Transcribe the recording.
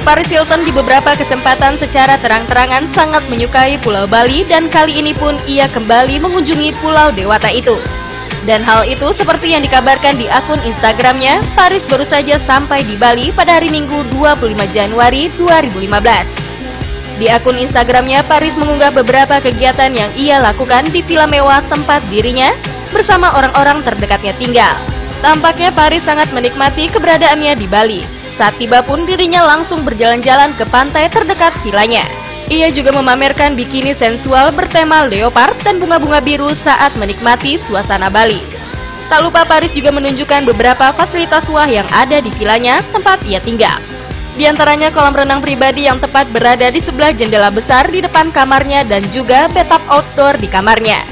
Paris Hilton di beberapa kesempatan secara terang-terangan sangat menyukai Pulau Bali dan kali ini pun ia kembali mengunjungi Pulau Dewata itu. Dan hal itu seperti yang dikabarkan di akun Instagramnya, Paris baru saja sampai di Bali pada hari Minggu 25 Januari 2015. Di akun Instagramnya, Paris mengunggah beberapa kegiatan yang ia lakukan di villa mewah tempat dirinya bersama orang-orang terdekatnya tinggal. Tampaknya Paris sangat menikmati keberadaannya di Bali. Saat tiba pun dirinya langsung berjalan-jalan ke pantai terdekat vilanya. Ia juga memamerkan bikini sensual bertema leopard dan bunga-bunga biru saat menikmati suasana Bali. Tak lupa Paris juga menunjukkan beberapa fasilitas wah yang ada di vilanya tempat ia tinggal. Di antaranya kolam renang pribadi yang tepat berada di sebelah jendela besar di depan kamarnya dan juga bathtub outdoor di kamarnya.